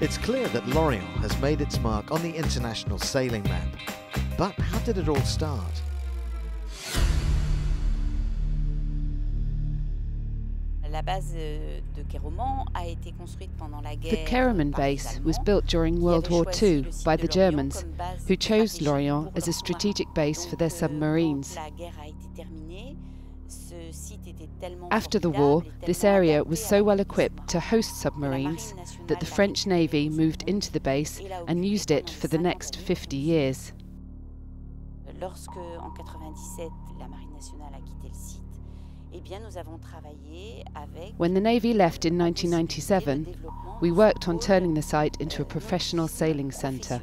It's clear that Lorient has made its mark on the international sailing map. But how did it all start? Euh, the Keroman's base was built during World War II by the Germans, who chose Lorient as a strategic base for their submarines. After the war, this area was so well equipped to host submarines that the French Navy moved into the base and used it for the next 50 years. Lorsque, en 97, la Marine nationale a quitté le site, Eh when the Navy left in 1997, we worked on turning the site into a professional sailing centre.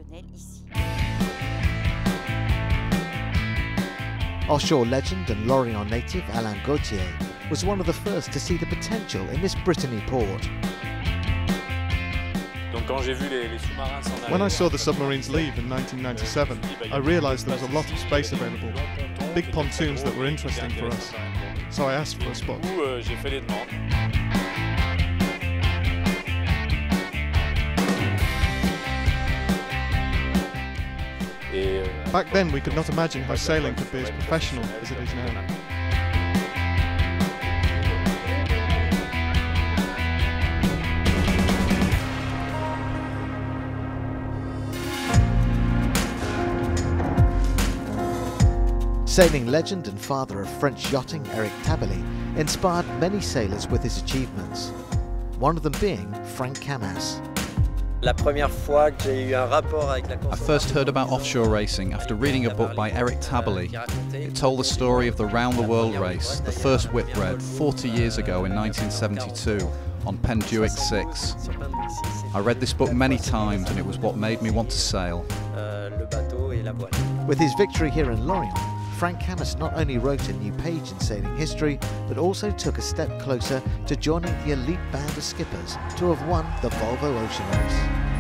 Offshore legend and Lorient native Alain Gautier was one of the first to see the potential in this Brittany port. When I saw the submarines leave in 1997, I realised there was a lot of space available, big pontoons that were interesting for us. So I asked for a spot. Back then, we could not imagine how sailing could be as professional as it is now. Sailing legend and father of French yachting Eric Tabarly inspired many sailors with his achievements, one of them being Franck Cammas. I first heard about offshore racing after reading a book by Eric Tabarly. It told the story of the round the world race, the first Whitbread, 40 years ago in 1972 on Pen Duick 6. I read this book many times and it was what made me want to sail. With his victory here in Lorient, Franck Cammas not only wrote a new page in sailing history, but also took a step closer to joining the elite band of skippers to have won the Volvo Ocean Race.